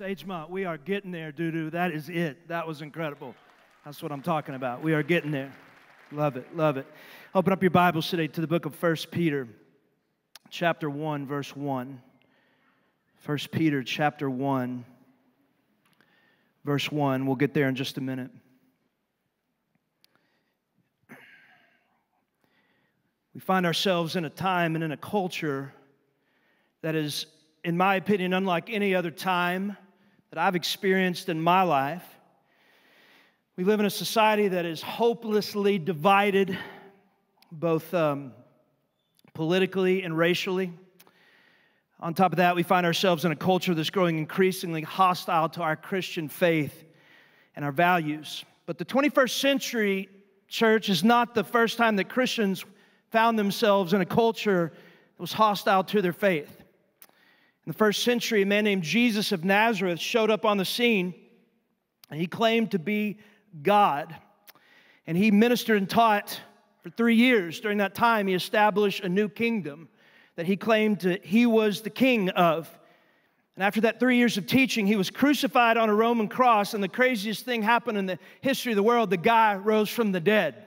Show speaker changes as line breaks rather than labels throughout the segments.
Sagemont, we are getting there, doo doo. That is it. That was incredible. That's what I'm talking about. We are getting there. Love it, love it. Open up your Bibles today to the book of 1 Peter, chapter 1, verse 1. 1 Peter, chapter 1, verse 1. We'll get there in just a minute. We find ourselves in a time and in a culture that is, in my opinion, unlike any other time that I've experienced in my life. We live in a society that is hopelessly divided, both um, politically and racially. On top of that, we find ourselves in a culture that's growing increasingly hostile to our Christian faith and our values. But the 21st century church is not the first time that Christians found themselves in a culture that was hostile to their faith. In the first century, a man named Jesus of Nazareth showed up on the scene, and he claimed to be God. And he ministered and taught for three years. During that time, he established a new kingdom that he claimed to, he was the king of. And after that three years of teaching, he was crucified on a Roman cross, and the craziest thing happened in the history of the world the guy rose from the dead.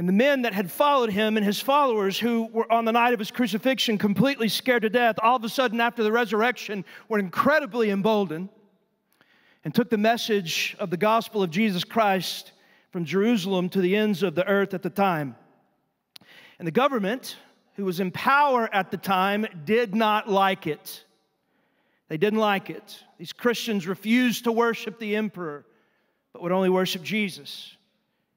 And the men that had followed him and his followers, who were on the night of his crucifixion completely scared to death, all of a sudden after the resurrection were incredibly emboldened and took the message of the gospel of Jesus Christ from Jerusalem to the ends of the earth at the time. And the government, who was in power at the time, did not like it. They didn't like it. These Christians refused to worship the emperor, but would only worship Jesus.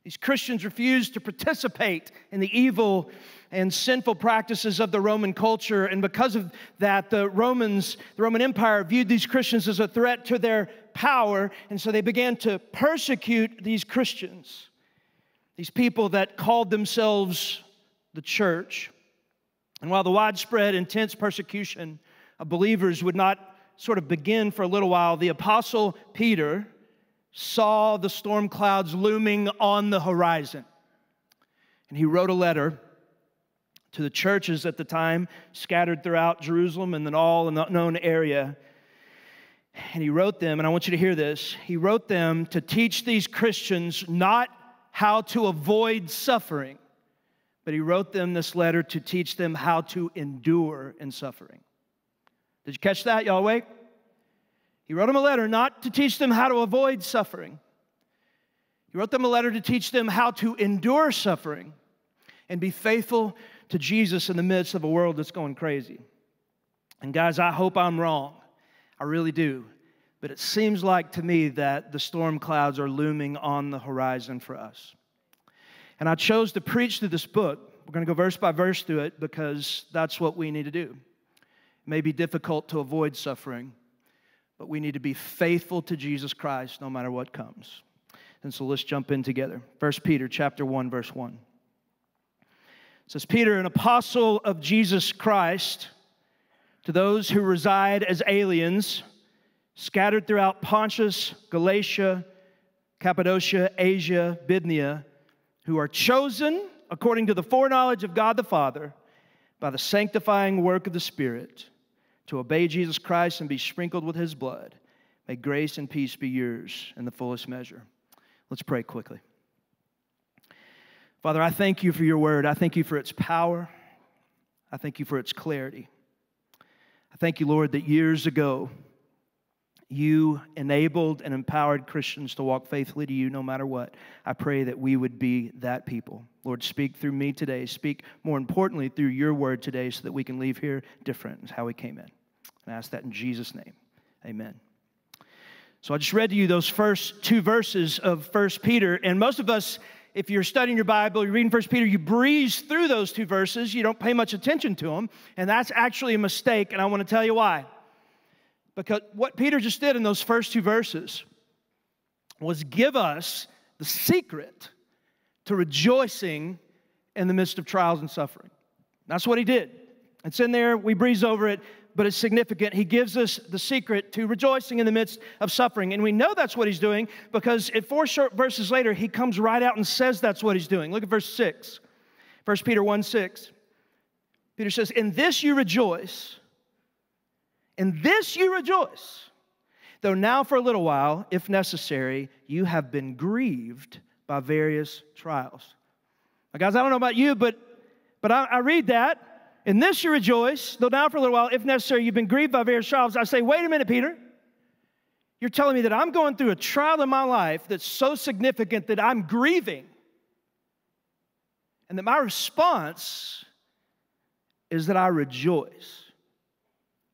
These Christians refused to participate in the evil and sinful practices of the Roman culture. And because of that, the Romans, the Roman Empire viewed these Christians as a threat to their power. And so they began to persecute these Christians, these people that called themselves the church. And while the widespread, intense persecution of believers would not sort of begin for a little while, the apostle Peter, saw the storm clouds looming on the horizon. And he wrote a letter to the churches at the time scattered throughout Jerusalem and then all in the known area. And he wrote them, and I want you to hear this. He wrote them to teach these Christians not how to avoid suffering, but he wrote them this letter to teach them how to endure in suffering. Did you catch that? Y'all awake? He wrote them a letter not to teach them how to avoid suffering. He wrote them a letter to teach them how to endure suffering and be faithful to Jesus in the midst of a world that's going crazy. And guys, I hope I'm wrong. I really do. But it seems like to me that the storm clouds are looming on the horizon for us. And I chose to preach through this book. We're going to go verse by verse through it because that's what we need to do. It may be difficult to avoid suffering, but we need to be faithful to Jesus Christ no matter what comes. And so let's jump in together. First Peter chapter 1 verse 1. It says Peter an apostle of Jesus Christ to those who reside as aliens scattered throughout Pontus, Galatia, Cappadocia, Asia, Bithynia, who are chosen according to the foreknowledge of God the Father by the sanctifying work of the Spirit to obey Jesus Christ and be sprinkled with his blood. May grace and peace be yours in the fullest measure. Let's pray quickly. Father, I thank you for your word. I thank you for its power. I thank you for its clarity. I thank you, Lord, that years ago you enabled and empowered Christians to walk faithfully to you no matter what. I pray that we would be that people. Lord, speak through me today. Speak more importantly through your word today so that we can leave here different as how we came in. And I ask that in Jesus' name. Amen. So I just read to you those first two verses of First Peter, and most of us, if you're studying your Bible, you're reading First Peter, you breeze through those two verses. You don't pay much attention to them, and that's actually a mistake, and I want to tell you why. Because what Peter just did in those first two verses was give us the secret to rejoicing in the midst of trials and suffering. That's what he did. It's in there, we breeze over it, but it's significant. He gives us the secret to rejoicing in the midst of suffering. And we know that's what he's doing because at four short verses later, he comes right out and says that's what he's doing. Look at verse 6. 1 Peter 1 6. Peter says, In this you rejoice in this you rejoice. though now for a little while, if necessary, you have been grieved by various trials. Now, guys, I don't know about you, but, but I, I read that. In this you rejoice, though now for a little while, if necessary, you've been grieved by various trials. I say, wait a minute, Peter. You're telling me that I'm going through a trial in my life that's so significant that I'm grieving. And that my response is that I rejoice.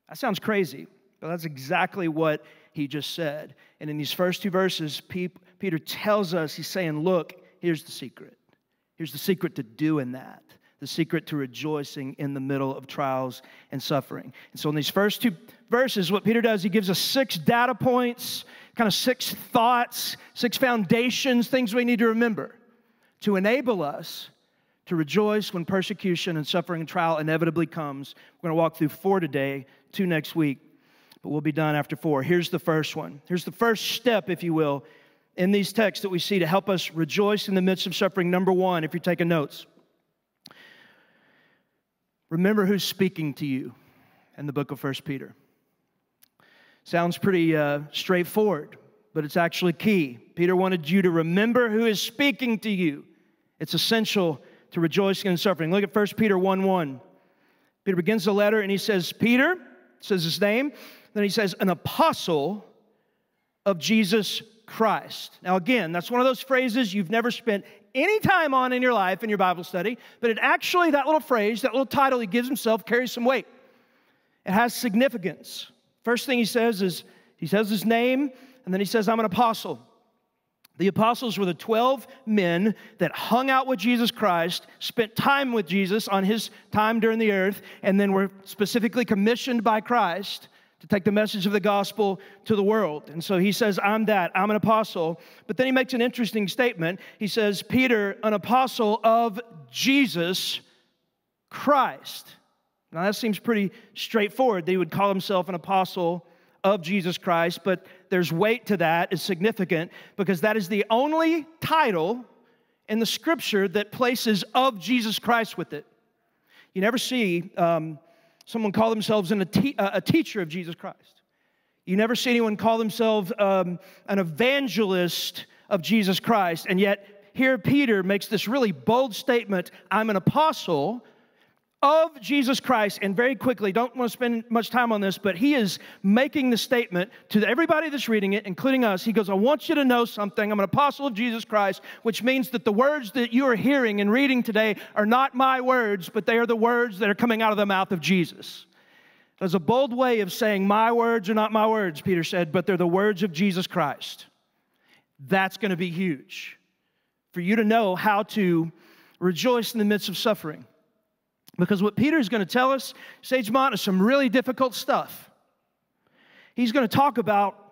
That sounds crazy, but that's exactly what he just said. And in these first two verses, Peter tells us, he's saying, Look, here's the secret. Here's the secret to doing that the secret to rejoicing in the middle of trials and suffering. And so, in these first two verses, what Peter does, he gives us six data points, kind of six thoughts, six foundations, things we need to remember to enable us to rejoice when persecution and suffering and trial inevitably comes. We're going to walk through four today, two next week but we'll be done after four. Here's the first one. Here's the first step, if you will, in these texts that we see to help us rejoice in the midst of suffering. Number one, if you're taking notes, remember who's speaking to you in the book of First Peter. Sounds pretty uh, straightforward, but it's actually key. Peter wanted you to remember who is speaking to you. It's essential to rejoice in suffering. Look at 1 Peter 1 1. Peter begins the letter and he says, Peter, says his name, then he says, an apostle of Jesus Christ. Now, again, that's one of those phrases you've never spent any time on in your life in your Bible study, but it actually, that little phrase, that little title he gives himself carries some weight. It has significance. First thing he says is, he says his name, and then he says, I'm an apostle. The apostles were the 12 men that hung out with Jesus Christ, spent time with Jesus on his time during the earth, and then were specifically commissioned by Christ to take the message of the gospel to the world. And so he says, I'm that, I'm an apostle. But then he makes an interesting statement. He says, Peter, an apostle of Jesus Christ. Now that seems pretty straightforward. They would call himself an apostle of Jesus Christ, but there's weight to that, it's significant because that is the only title in the scripture that places of Jesus Christ with it. You never see um, someone call themselves an, a, te- a teacher of Jesus Christ. You never see anyone call themselves um, an evangelist of Jesus Christ. And yet, here Peter makes this really bold statement I'm an apostle of Jesus Christ. And very quickly, don't want to spend much time on this, but he is making the statement to everybody that's reading it, including us. He goes, I want you to know something. I'm an apostle of Jesus Christ, which means that the words that you are hearing and reading today are not my words, but they are the words that are coming out of the mouth of Jesus. There's a bold way of saying, My words are not my words, Peter said, but they're the words of Jesus Christ. That's going to be huge for you to know how to rejoice in the midst of suffering. Because what Peter is going to tell us, Sagemont, is some really difficult stuff. He's going to talk about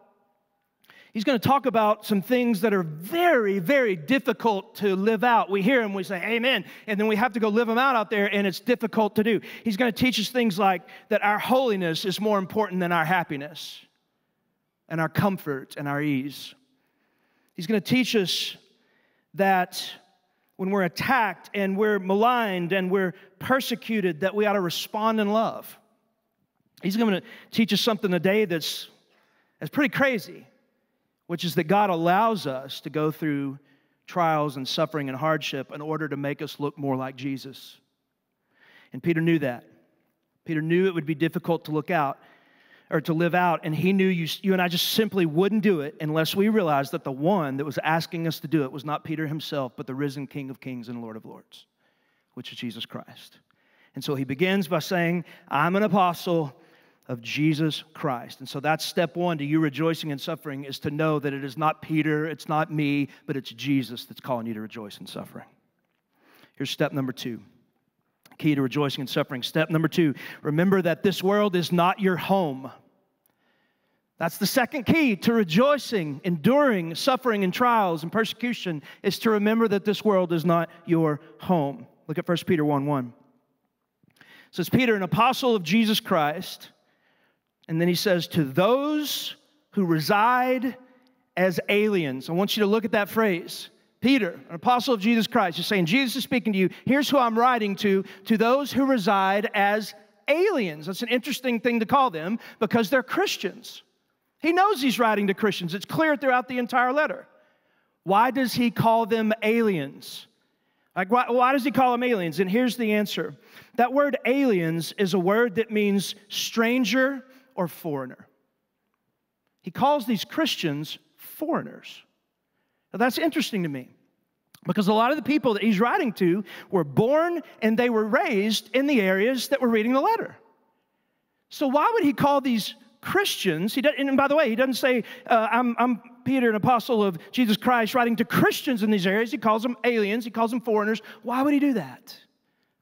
he's going to talk about some things that are very, very difficult to live out. We hear him, we say, Amen, and then we have to go live them out out there, and it's difficult to do. He's going to teach us things like that our holiness is more important than our happiness, and our comfort and our ease. He's going to teach us that when we're attacked and we're maligned and we're persecuted, that we ought to respond in love. He's going to teach us something today that's, that's pretty crazy, which is that God allows us to go through trials and suffering and hardship in order to make us look more like Jesus. And Peter knew that. Peter knew it would be difficult to look out or to live out. And he knew you, you and I just simply wouldn't do it unless we realized that the one that was asking us to do it was not Peter himself, but the risen King of Kings and Lord of Lords, which is Jesus Christ. And so he begins by saying, I'm an apostle of Jesus Christ. And so that's step one to you rejoicing in suffering is to know that it is not Peter, it's not me, but it's Jesus that's calling you to rejoice in suffering. Here's step number two key to rejoicing and suffering. Step number two remember that this world is not your home. That's the second key to rejoicing, enduring suffering and trials and persecution is to remember that this world is not your home. Look at 1 Peter 1 1. It says, Peter, an apostle of Jesus Christ, and then he says, to those who reside as aliens. I want you to look at that phrase. Peter, an apostle of Jesus Christ, is saying, Jesus is speaking to you. Here's who I'm writing to, to those who reside as aliens. That's an interesting thing to call them because they're Christians. He knows he's writing to Christians. It's clear throughout the entire letter. Why does he call them aliens? Like, why, why, does he call them aliens? And here's the answer that word aliens is a word that means stranger or foreigner. He calls these Christians foreigners. Now, that's interesting to me because a lot of the people that he's writing to were born and they were raised in the areas that were reading the letter. So, why would he call these Christians? He does, and by the way, he doesn't say, uh, I'm, I'm Peter, an apostle of Jesus Christ, writing to Christians in these areas. He calls them aliens, he calls them foreigners. Why would he do that?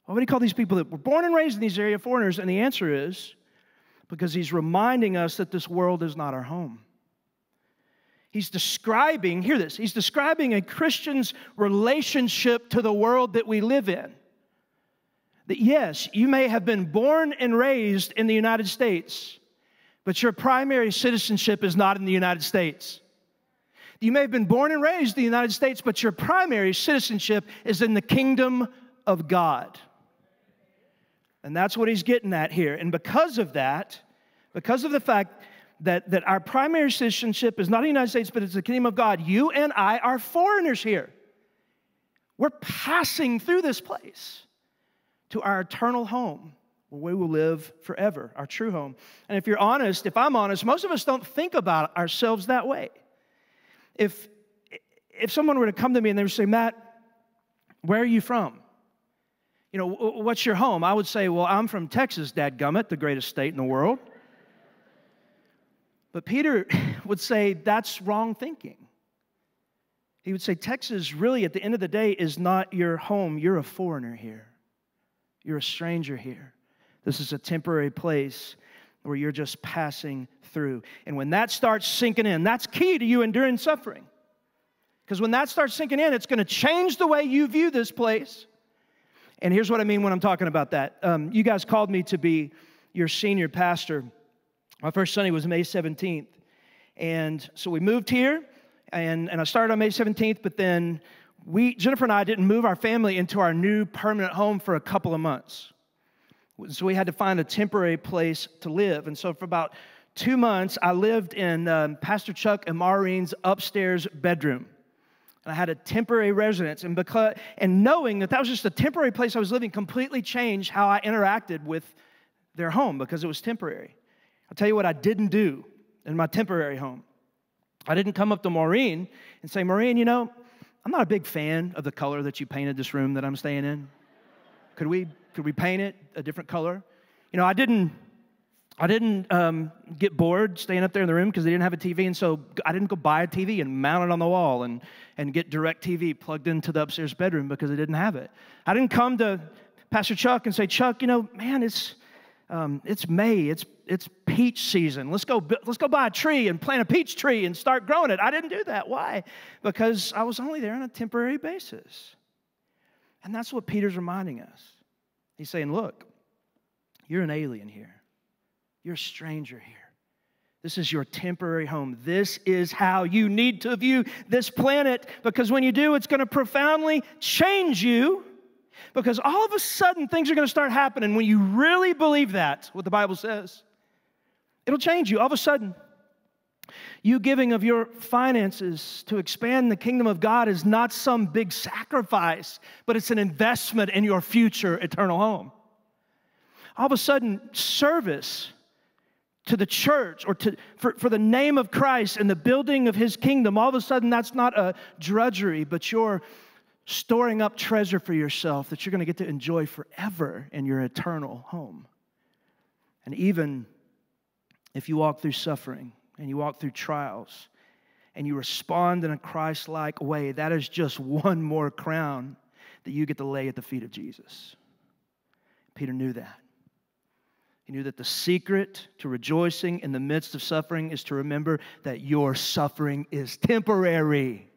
Why would he call these people that were born and raised in these areas foreigners? And the answer is because he's reminding us that this world is not our home. He's describing, hear this, he's describing a Christian's relationship to the world that we live in. That yes, you may have been born and raised in the United States, but your primary citizenship is not in the United States. You may have been born and raised in the United States, but your primary citizenship is in the kingdom of God. And that's what he's getting at here. And because of that, because of the fact that, that our primary citizenship is not in the United States, but it's the kingdom of God, you and I are foreigners here. We're passing through this place to our eternal home where we will live forever, our true home. And if you're honest, if I'm honest, most of us don't think about ourselves that way. If, if someone were to come to me and they would say, Matt, where are you from? You know, what's your home? I would say, well, I'm from Texas, dadgummit, the greatest state in the world. But Peter would say, that's wrong thinking. He would say, Texas really, at the end of the day, is not your home. You're a foreigner here, you're a stranger here. This is a temporary place where you're just passing through. And when that starts sinking in, that's key to you enduring suffering. Because when that starts sinking in, it's going to change the way you view this place. And here's what I mean when I'm talking about that. Um, you guys called me to be your senior pastor. My first Sunday was May 17th. And so we moved here, and, and I started on May 17th, but then we, Jennifer and I, didn't move our family into our new permanent home for a couple of months. So we had to find a temporary place to live. And so for about two months, I lived in um, Pastor Chuck and Maureen's upstairs bedroom. And I had a temporary residence. And, because, and knowing that that was just a temporary place I was living completely changed how I interacted with their home because it was temporary. I'll tell you what I didn't do in my temporary home. I didn't come up to Maureen and say, Maureen, you know, I'm not a big fan of the color that you painted this room that I'm staying in. Could we, could we paint it a different color? You know, I didn't, I didn't um, get bored staying up there in the room because they didn't have a TV, and so I didn't go buy a TV and mount it on the wall and, and get DirecTV plugged into the upstairs bedroom because I didn't have it. I didn't come to Pastor Chuck and say, Chuck, you know, man, it's, um, it's May, it's, it's peach season. Let's go, let's go buy a tree and plant a peach tree and start growing it. I didn't do that. Why? Because I was only there on a temporary basis. And that's what Peter's reminding us. He's saying, Look, you're an alien here, you're a stranger here. This is your temporary home. This is how you need to view this planet because when you do, it's going to profoundly change you. Because all of a sudden, things are going to start happening when you really believe that, what the Bible says. It'll change you all of a sudden. You giving of your finances to expand the kingdom of God is not some big sacrifice, but it's an investment in your future eternal home. All of a sudden, service to the church or to, for, for the name of Christ and the building of his kingdom, all of a sudden that's not a drudgery, but you're storing up treasure for yourself that you're going to get to enjoy forever in your eternal home. And even if you walk through suffering, and you walk through trials and you respond in a Christ like way, that is just one more crown that you get to lay at the feet of Jesus. Peter knew that. He knew that the secret to rejoicing in the midst of suffering is to remember that your suffering is temporary.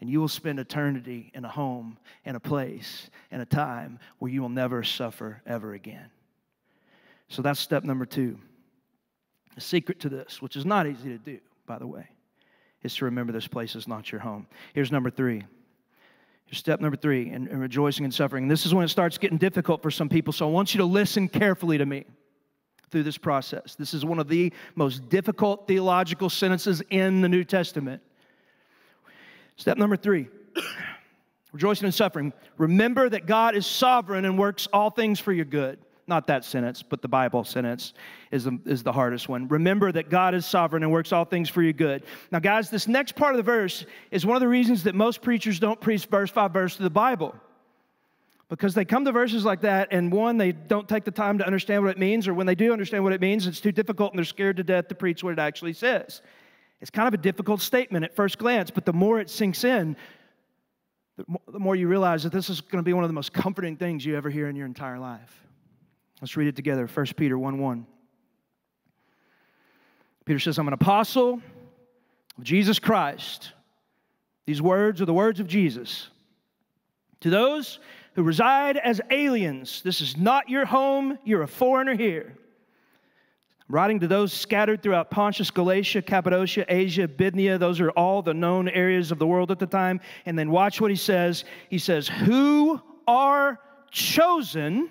And you will spend eternity in a home, in a place, in a time where you will never suffer ever again. So that's step number two. The secret to this, which is not easy to do, by the way, is to remember this place is not your home. Here's number three. Here's step number three in rejoicing and suffering. And this is when it starts getting difficult for some people, so I want you to listen carefully to me. through this process. This is one of the most difficult theological sentences in the New Testament. Step number three rejoicing in suffering. Remember that God is sovereign and works all things for your good. Not that sentence, but the Bible sentence is the, is the hardest one. Remember that God is sovereign and works all things for your good. Now, guys, this next part of the verse is one of the reasons that most preachers don't preach verse by verse to the Bible. Because they come to verses like that, and one, they don't take the time to understand what it means, or when they do understand what it means, it's too difficult and they're scared to death to preach what it actually says. It's kind of a difficult statement at first glance, but the more it sinks in, the more you realize that this is going to be one of the most comforting things you ever hear in your entire life. Let's read it together 1 Peter 1 1. Peter says, I'm an apostle of Jesus Christ. These words are the words of Jesus. To those who reside as aliens, this is not your home, you're a foreigner here. Writing to those scattered throughout Pontus, Galatia, Cappadocia, Asia, Bithynia, those are all the known areas of the world at the time. And then watch what he says. He says, Who are chosen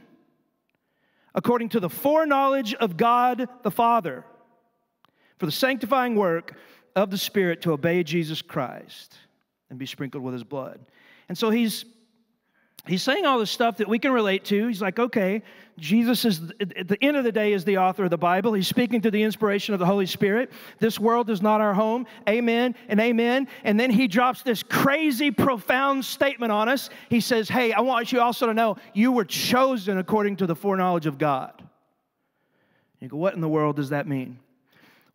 according to the foreknowledge of God the Father for the sanctifying work of the Spirit to obey Jesus Christ and be sprinkled with his blood. And so he's he's saying all this stuff that we can relate to. He's like, okay, Jesus is, at the end of the day, is the author of the Bible. He's speaking through the inspiration of the Holy Spirit. This world is not our home. Amen and amen. And then he drops this crazy, profound statement on us. He says, hey, I want you also to know you were chosen according to the foreknowledge of God. You go, what in the world does that mean?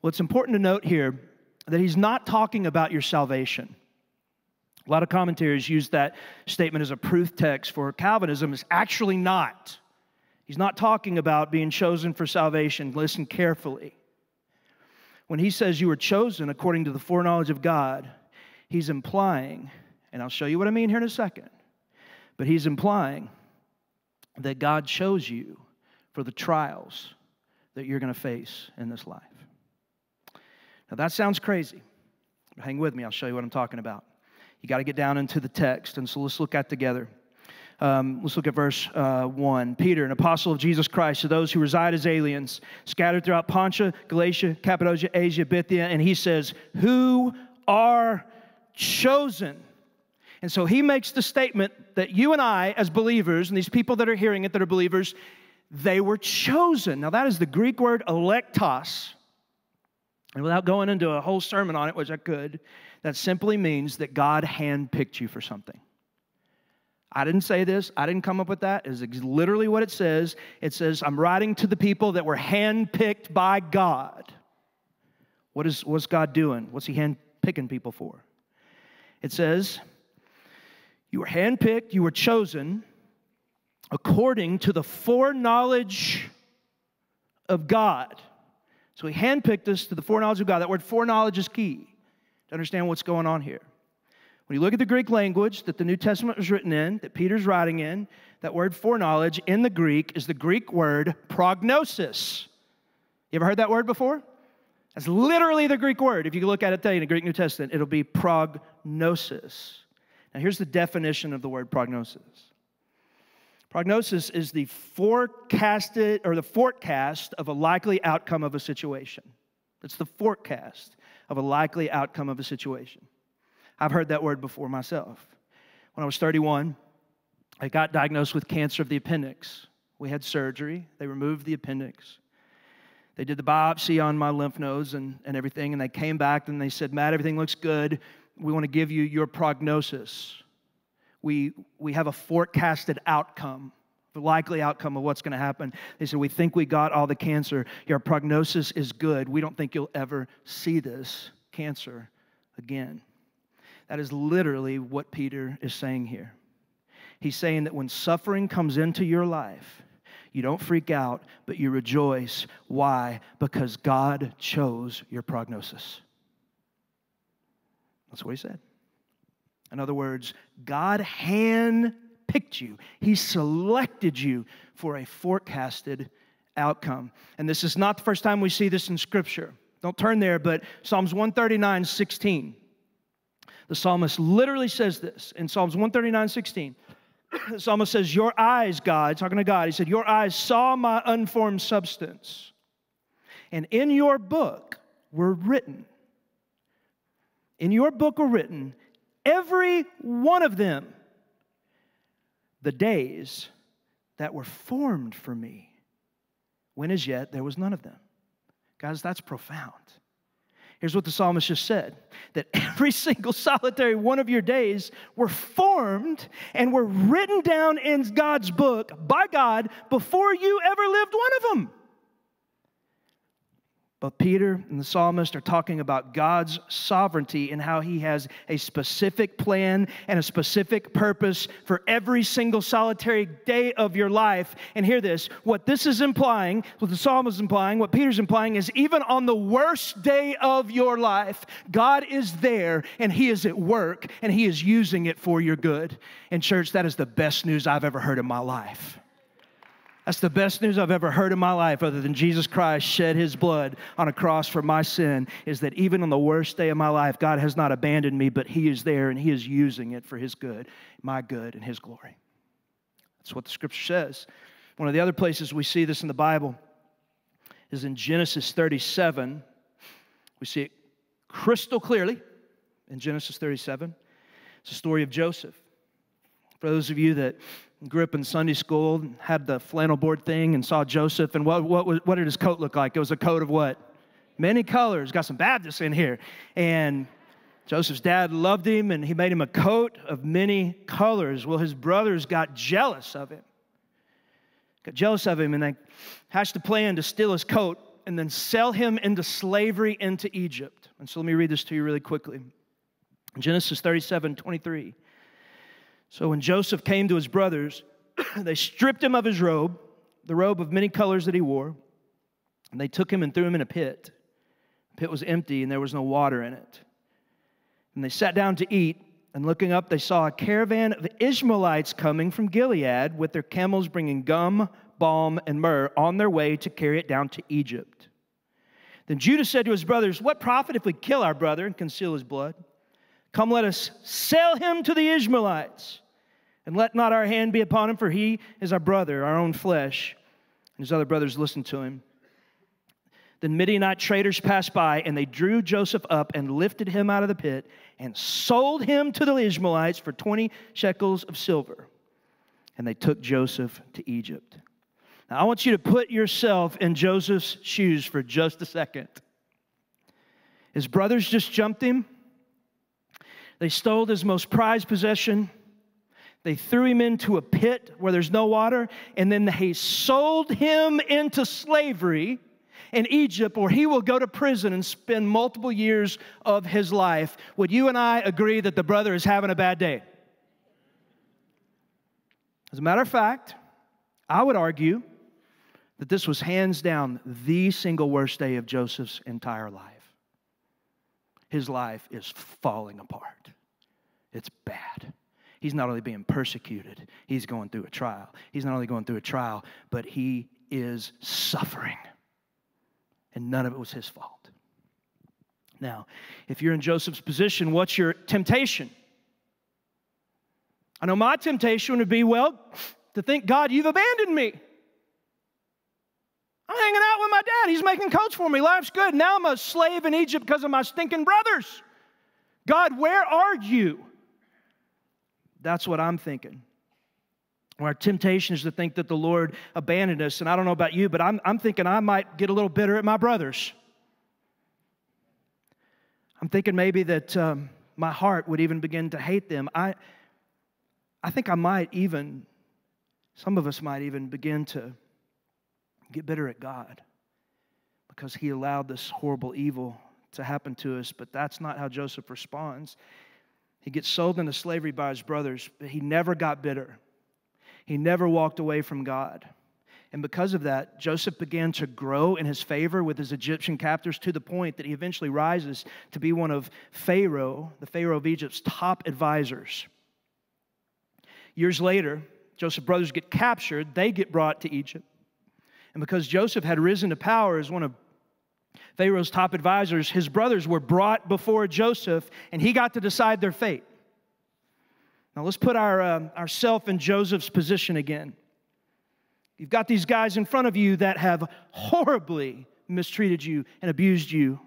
Well, it's important to note here that he's not talking about your salvation. A lot of commentaries use that statement as a proof text for Calvinism. It's actually not. He's not talking about being chosen for salvation. Listen carefully. When he says you were chosen according to the foreknowledge of God, he's implying, and I'll show you what I mean here in a second, but he's implying that God chose you for the trials that you're going to face in this life. Now, that sounds crazy. Hang with me, I'll show you what I'm talking about. You got to get down into the text. And so let's look at together. Um, let's look at verse uh, 1. Peter, an apostle of Jesus Christ, to those who reside as aliens, scattered throughout Pontia, Galatia, Cappadocia, Asia, Bithynia. And he says, Who are chosen? And so he makes the statement that you and I, as believers, and these people that are hearing it that are believers, they were chosen. Now, that is the Greek word electos. And without going into a whole sermon on it, which I could, that simply means that God handpicked you for something. I didn't say this. I didn't come up with that. It's literally what it says. It says, I'm writing to the people that were handpicked by God. What is what's God doing? What's He handpicking people for? It says, You were handpicked, you were chosen according to the foreknowledge of God. So He handpicked us to the foreknowledge of God. That word foreknowledge is key to understand what's going on here. When you look at the Greek language that the New Testament was written in, that Peter's writing in, that word foreknowledge in the Greek is the Greek word prognosis. You ever heard that word before? That's literally the Greek word. If you look at it today in the Greek New Testament, it'll be prognosis. Now, here's the definition of the word prognosis. Prognosis is the forecasted or the forecast of a likely outcome of a situation. It's the forecast of a likely outcome of a situation. I've heard that word before myself. When I was 31, I got diagnosed with cancer of the appendix. We had surgery, they removed the appendix. They did the biopsy on my lymph nodes and, and everything, and they came back and they said, Matt, everything looks good. We want to give you your prognosis. We, we have a forecasted outcome likely outcome of what's going to happen. They said, We think we got all the cancer. Your prognosis is good. We don't think you'll ever see this cancer again. That is literally what Peter is saying here. He's saying that when suffering comes into your life, you don't freak out, but you rejoice. Why? Because God chose your prognosis. That's what he said. In other words, God hand picked you, He selected you for a forecasted outcome. And this is not the first time we see this in Scripture. Don't turn there, but Psalms 139 16. The psalmist literally says this in Psalms 139 16. The psalmist says, Your eyes, God, talking to God, he said, Your eyes saw my unformed substance. And in your book were written, in your book were written, every one of them, the days that were formed for me, when as yet there was none of them. Guys, that's profound. Here's what the psalmist just said that every single solitary one of your days were formed and were written down in God's book by God before you ever lived one of them. But Peter and the psalmist are talking about God's sovereignty and how he has a specific plan and a specific purpose for every single solitary day of your life. And hear this what this is implying, what the psalmist is implying, what Peter's implying is even on the worst day of your life, God is there and he is at work and he is using it for your good. And, church, that is the best news I've ever heard in my life. That's the best news I've ever heard in my life, other than Jesus Christ shed his blood on a cross for my sin, is that even on the worst day of my life, God has not abandoned me, but he is there and he is using it for his good, my good, and his glory. That's what the scripture says. One of the other places we see this in the Bible is in Genesis 37. We see it crystal clearly in Genesis 37. It's the story of Joseph. For those of you that grew up in Sunday school, had the flannel board thing, and saw Joseph. And what, what, what did his coat look like? It was a coat of what? Many colors. Got some Baptists in here. And Joseph's dad loved him, and he made him a coat of many colors. Well, his brothers got jealous of him. Got jealous of him, and they hatched a plan to steal his coat and then sell him into slavery into Egypt. And so let me read this to you really quickly. Genesis 37 23. So when Joseph came to his brothers, they stripped him of his robe, the robe of many colors that he wore, and they took him and threw him in a pit. The pit was empty and there was no water in it. And they sat down to eat, and looking up, they saw a caravan of Ishmaelites coming from Gilead with their camels bringing gum, balm, and myrrh on their way to carry it down to Egypt. Then Judah said to his brothers, What profit if we kill our brother and conceal his blood? Come, let us sell him to the Ishmaelites and let not our hand be upon him, for he is our brother, our own flesh. And his other brothers listened to him. Then Midianite traders passed by, and they drew Joseph up and lifted him out of the pit and sold him to the Ishmaelites for 20 shekels of silver. And they took Joseph to Egypt. Now, I want you to put yourself in Joseph's shoes for just a second. His brothers just jumped him, they stole his most prized possession they threw him into a pit where there's no water, and then they sold him into slavery in Egypt, where he will go to prison and spend multiple years of his life. Would you and I agree that the brother is having a bad day? As a matter of fact, I would argue that this was hands down the single worst day of Joseph's entire life. His life is falling apart, it's bad he's not only being persecuted, he's going through a trial. He's not only going through a trial, but he is suffering. And none of it was his fault. Now, if you're in Joseph's position, what's your temptation? I know my temptation would be, well, to think, God, you've abandoned me. I'm hanging out with my dad. He's making coats for me. Life's good. Now I'm a slave in Egypt because of my stinking brothers. God, where are you? That's what I'm thinking. Our temptation is to think that the Lord abandoned us. And I don't know about you, but I'm, I'm thinking I might get a little bitter at my brothers. I'm thinking maybe that um, my heart would even begin to hate them. I, I think I might even, some of us might even begin to get bitter at God because He allowed this horrible evil to happen to us. But that's not how Joseph responds. He gets sold into slavery by his brothers, but he never got bitter. He never walked away from God. And because of that, Joseph began to grow in his favor with his Egyptian captors to the point that he eventually rises to be one of Pharaoh, the Pharaoh of Egypt's top advisors. Years later, Joseph's brothers get captured, they get brought to Egypt. And because Joseph had risen to power as one of Pharaoh's top advisors, his brothers were brought before Joseph, and he got to decide their fate. Now let's put our, uh, ourself in Joseph's position again. You've got these guys in front of you that have horribly mistreated you and abused you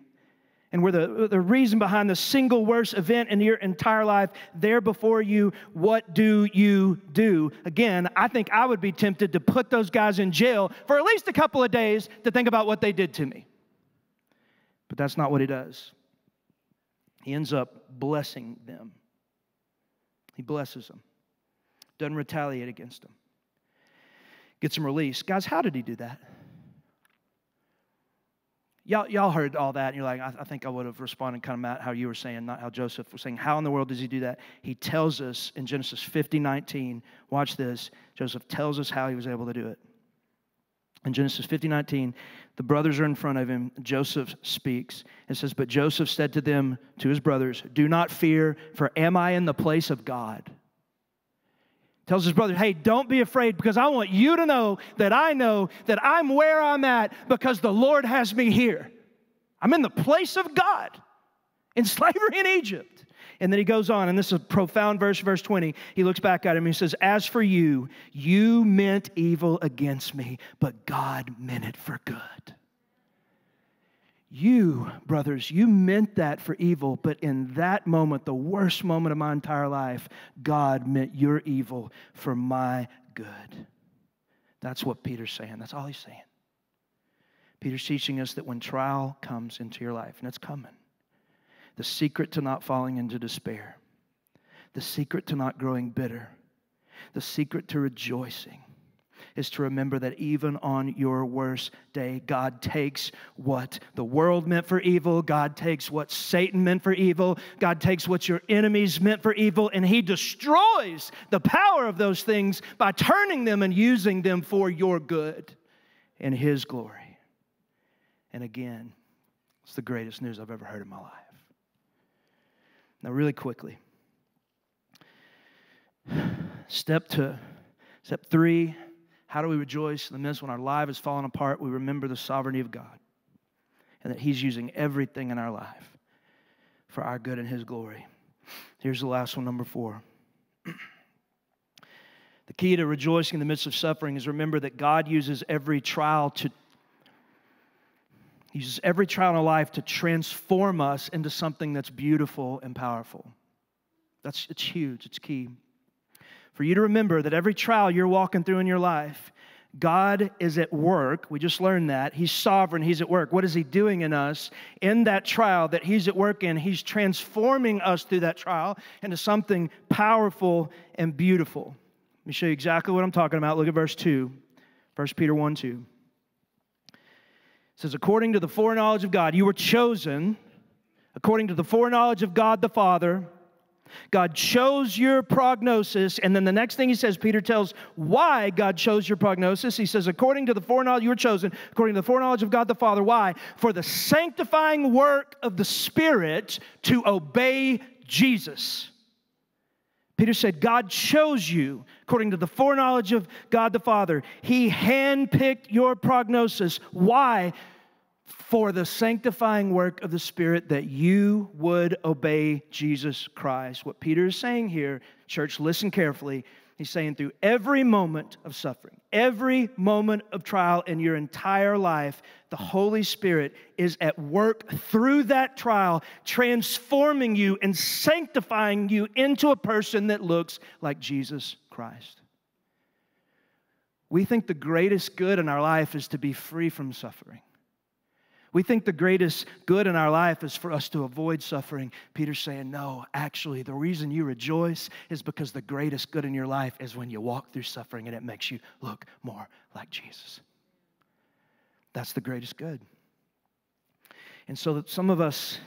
and were the, the reason behind the single worst event in your entire life there before you, what do you do? Again, I think I would be tempted to put those guys in jail for at least a couple of days to think about what they did to me. But that's not what he does. He ends up blessing them. He blesses them, doesn't retaliate against them, gets them released. Guys, how did he do that? Y'all, y'all heard all that, and you're like, I, I think I would have responded kind of Matt, how you were saying, not how Joseph was saying. How in the world does he do that? He tells us in Genesis 50, 19, watch this. Joseph tells us how he was able to do it. In Genesis 50, 19, the brothers are in front of him. Joseph speaks. It says, But Joseph said to them, to his brothers, Do not fear, for am I in the place of God? tells his brother, Hey, don't be afraid because I want you to know that I know that I'm where I'm at because the Lord has me here. I'm in the place of God in slavery in Egypt. And then he goes on, and this is a profound verse, verse 20. He looks back at him he says, As for you, you meant evil against me, but God meant it for good. You, brothers, you meant that for evil, but in that moment, the worst moment of my entire life, God meant your evil for my good. That's what Peter's saying. That's all he's saying. Peter's teaching us that when trial comes into your life, and it's coming, the secret to not falling into despair, the secret to not growing bitter, the secret to rejoicing is to remember that even on your worst day, God takes what the world meant for evil, God takes what Satan meant for evil, God takes what your enemies meant for evil, and He destroys the power of those things by turning them and using them for your good and His glory. And again, it's the greatest news I've ever heard in my life. Now, really quickly, step two, step three how do we rejoice in the midst when our life is falling apart? We remember the sovereignty of God and that He's using everything in our life for our good and His glory. Here's the last one, number four. the key to rejoicing in the midst of suffering is remember that God uses every trial to he uses every trial in our life to transform us into something that's beautiful and powerful. That's it's huge, it's key for you to remember that every trial you're walking through in your life, God is at work. We just learned that. He's sovereign. He's at work. What is He doing in us in that trial that He's at work in? He's transforming us through that trial into something powerful and beautiful. Let me show you exactly what I'm talking about. Look at verse 2, 1 Peter 1 2. Says, According to the foreknowledge of God, you were chosen, according to the foreknowledge of God the Father God chose your prognosis. And then the next thing he says, Peter tells why God chose your prognosis. He says, according to the foreknowledge you were chosen, according to the foreknowledge of God the Father. Why? For the sanctifying work of the Spirit to obey Jesus. Peter said, God chose you according to the foreknowledge of God the Father. He handpicked your prognosis. Why? for the sanctifying work of the Spirit that you would obey Jesus Christ. What Peter is saying here, church, listen carefully. He's saying through every moment of suffering, every moment of trial in your entire life, the Holy Spirit is at work through that trial, transforming you and sanctifying you into a person that looks like Jesus Christ. We think the greatest good in our life is to be free from suffering. We think the greatest good in our life is for us to avoid suffering. Peter's saying, no, actually, the reason you rejoice is because the greatest good in your life is when you walk through suffering and it makes you look more like Jesus. That's the greatest good. And so that some of us,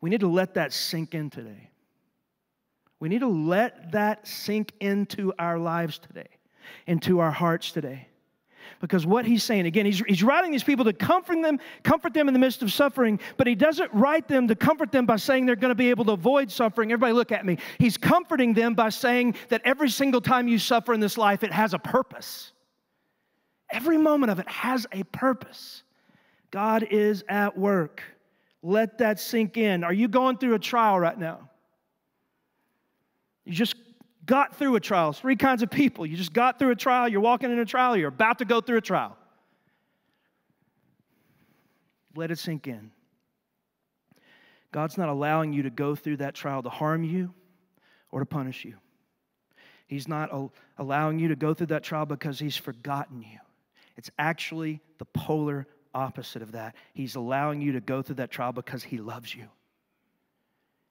we need to let that sink in today. We need to let that sink into our lives today, into our hearts today. Because what he's saying, again, he's, he's writing these people to comfort them, comfort them in the midst of suffering, but he doesn't write them to comfort them by saying they're going to be able to avoid suffering. Everybody look at me. He's comforting them by saying that every single time you suffer in this life, it has a purpose. Every moment of it has a purpose. God is at work. Let that sink in. Are you going through a trial right now? You just got through a trial. Three kinds of people. You just got through a trial, you're walking in a trial, you're about to go through a trial. let it sink in. God's not allowing you to go through that trial to harm you or to punish you. He's not allowing you to go through that trial because He's forgotten you. It's actually the polar opposite of that. He's allowing you to go through that trial because He loves you.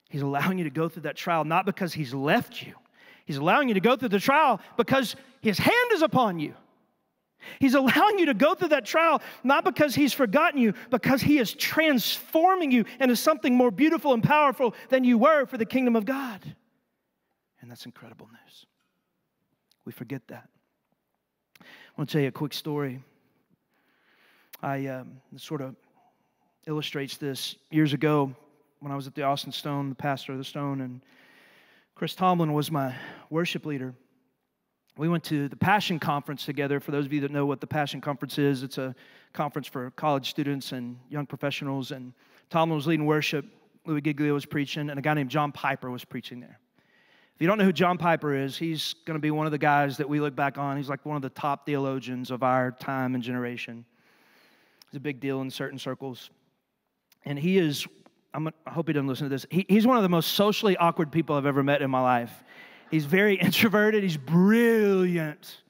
He's allowing you to go through that trial not because He's left you, He's allowing you to go through the trial because His hand is upon you. He's allowing you to go through that trial not because He's forgotten you, because He is transforming you into something more beautiful and powerful than you were for the kingdom of God. And that's incredible news. We forget that. I want to tell you a quick story. I um, sort of illustrates this years ago when I was at the Austin Stone, the pastor of the Stone, and Chris Tomlin was my worship leader. We went to the Passion Conference together. For those of you that know what the Passion Conference is, it's a conference for college students and young professionals. And Tomlin was leading worship, Louis Giglio was preaching, and a guy named John Piper was preaching there. If you don't know who John Piper is, he's going to be one of the guys that we look back on. He's like one of the top theologians of our time and generation. He's a big deal in certain circles. And he is, I'm, i hope he doesn't listen to this. He, he's one of the most socially awkward people I've ever met in my life. He's very introverted, he's brilliant,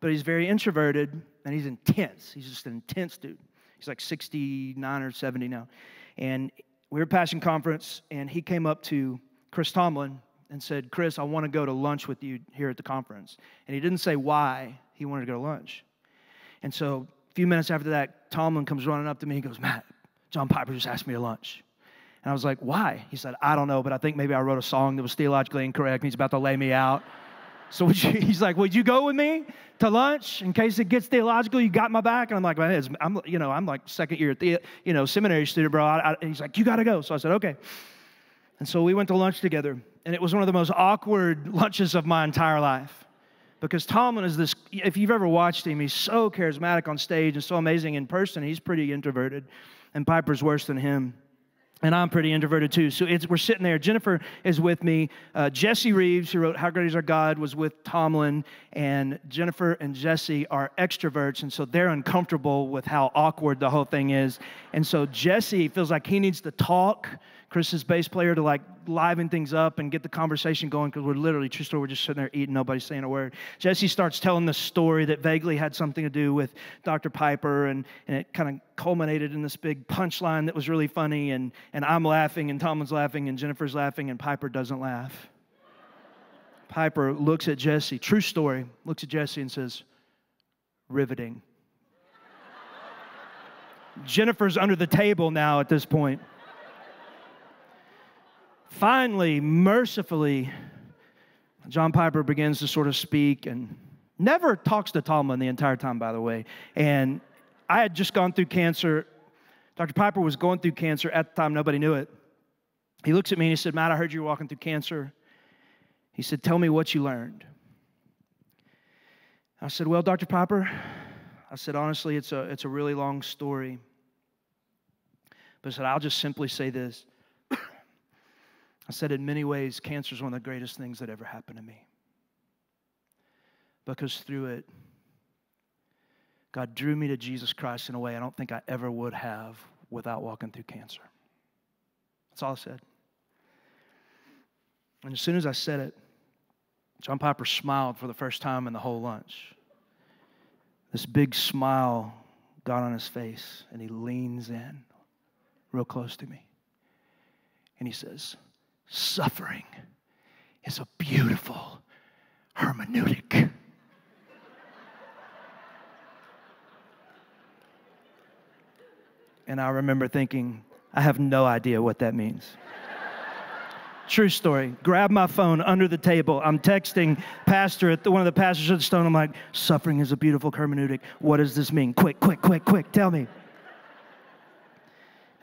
but he's very introverted and he's intense. He's just an intense dude. He's like 69 or 70 now. And we were at Passion Conference, and he came up to Chris Tomlin and said, Chris, I want to go to lunch with you here at the conference. And he didn't say why he wanted to go to lunch. And so a few minutes after that, Tomlin comes running up to me. He goes, Matt, John Piper just asked me to lunch. And I was like, why? He said, I don't know, but I think maybe I wrote a song that was theologically incorrect and he's about to lay me out. So you, he's like, would you go with me to lunch in case it gets theological? You got my back? And I'm like, man, I'm, you know, I'm like second year, the, you know, seminary student, bro. I, I, he's like, you got to go. So I said, okay. And so we went to lunch together, and it was one of the most awkward lunches of my entire life. Because Tomlin is this, if you've ever watched him, he's so charismatic on stage and so amazing in person. He's pretty introverted, and Piper's worse than him and I'm pretty introverted too. So we're sitting there. Jennifer is with me. Uh, Jesse Reeves, who wrote How Great Is Our God, was with Tomlin. And Jennifer and Jesse are extroverts, and so they're uncomfortable with how awkward the whole thing is. And so Jesse feels like he needs to talk Chris's bass player to like liven things up and get the conversation going because we're literally, true story, we're just sitting there eating, nobody's saying a word. Jesse starts telling the story that vaguely had something to do with Dr. Piper, and, and it kind of culminated in this big punchline that was really funny. And, and I'm laughing, and Tomlin's laughing, and Jennifer's laughing, and Piper doesn't laugh. Piper looks at Jesse, true story, looks at Jesse and says, riveting. Jennifer's under the table now at this point. Finally, mercifully, John Piper begins to sort of speak and never talks to Tomlin the entire time, by the way. And I had just gone through cancer. Dr. Piper was going through cancer at the time, nobody knew it. He looks at me and he said, Matt, I heard you were walking through cancer. He said, Tell me what you learned. I said, Well, Dr. Piper, I said, honestly, it's a, it's a really long story. But I said, I'll just simply say this I said, in many ways, cancer is one of the greatest things that ever happened to me. Because through it, God drew me to Jesus Christ in a way I don't think I ever would have without walking through cancer. That's all I said. And as soon as I said it, John Piper smiled for the first time in the whole lunch. This big smile got on his face, and he leans in real close to me. And he says, Suffering is a beautiful hermeneutic. and I remember thinking, I have no idea what that means. True story. Grab my phone under the table. I'm texting pastor at the, one of the pastors at the stone. I'm like, suffering is a beautiful hermeneutic. What does this mean? Quick, quick, quick, quick. Tell me. And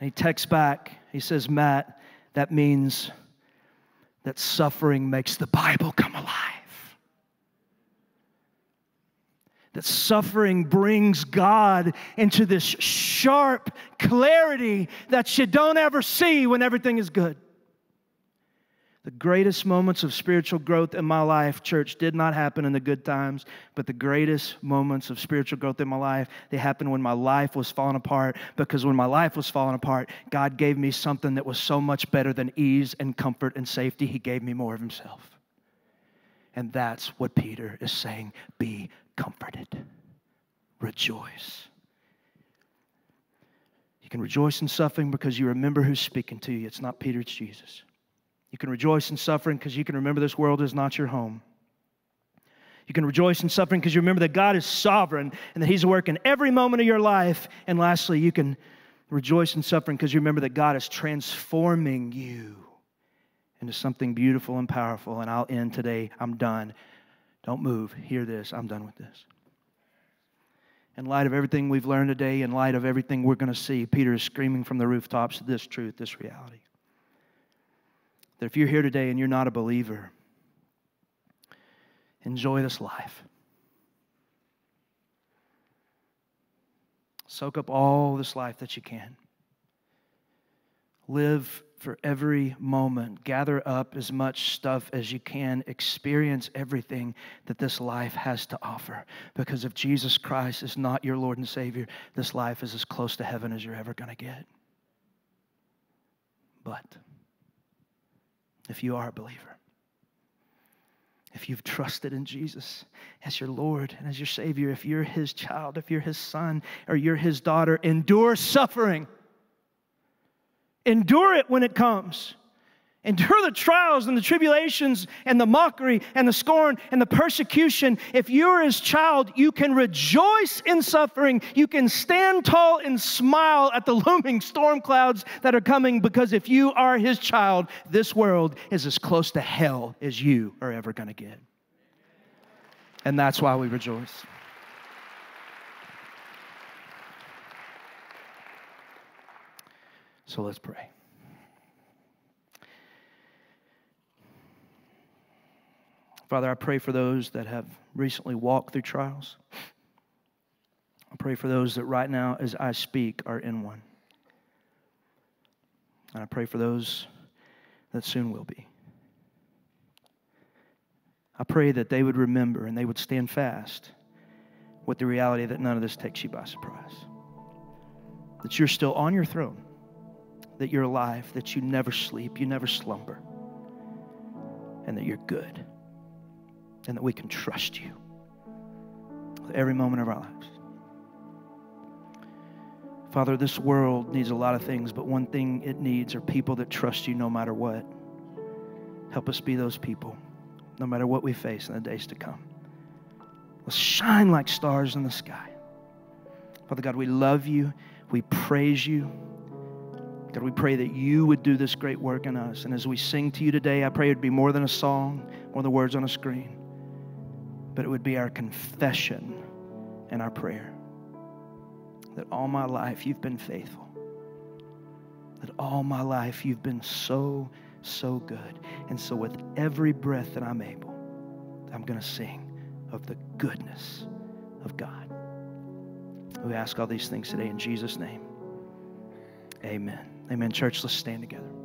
he texts back. He says, Matt, that means that suffering makes the Bible come alive. That suffering brings God into this sharp clarity that you don't ever see when everything is good. The greatest moments of spiritual growth in my life, church, did not happen in the good times, but the greatest moments of spiritual growth in my life, they happened when my life was falling apart. Because when my life was falling apart, God gave me something that was so much better than ease and comfort and safety. He gave me more of Himself. And that's what Peter is saying be comforted, rejoice. You can rejoice in suffering because you remember who's speaking to you. It's not Peter, it's Jesus. You can rejoice in suffering because you can remember this world is not your home. You can rejoice in suffering because you remember that God is sovereign and that He's working every moment of your life. And lastly, you can rejoice in suffering because you remember that God is transforming you into something beautiful and powerful. And I'll end today. I'm done. Don't move. Hear this. I'm done with this. In light of everything we've learned today, in light of everything we're going to see, Peter is screaming from the rooftops this truth, this reality that if you're here today and you're not a believer, enjoy this life. Soak up all this life that you can. Live for every moment. Gather up as much stuff as you can. Experience everything that this life has to offer. Because if Jesus Christ is not your Lord and Savior, this life is as close to heaven as you're ever going to get. But if you are a believer. If you've trusted in Jesus as your Lord and as your Savior, if you're His child, if you're His son or you're His daughter, endure suffering. Endure it when it comes. Endure the trials and the tribulations and the mockery and the scorn and the persecution. If you're his child, you can rejoice in suffering. You can stand tall and smile at the looming storm clouds that are coming because if you are his child, this world is as close to hell as you are ever going to get. And that's why we rejoice. So let's pray. Father, I pray for those that have recently walked through trials. I pray for those that right now, as I speak, are in one. And I pray for those that soon will be. I pray that they would remember and they would stand fast with the reality that none of this takes you by surprise. That you're still on your throne, that you're alive, that you never sleep, you never slumber, and that you're good and that we can trust you with every moment of our lives. Father, this world needs a lot of things, but one thing it needs are people that trust you no matter what. Help us be those people, no matter what we face in the days to come. Let's shine like stars in the sky. Father God, we love you. We praise you. God, we pray that you would do this great work in us. And as we sing to you today, I pray it would be more than a song, more than words on a screen but it would be our confession and our prayer that all my life you've been faithful. That all my life you've been so, so good. And so, with every breath that I'm able, I'm going to sing of the goodness of God. We ask all these things today in Jesus' name. Amen. Amen. Church, let's stand together.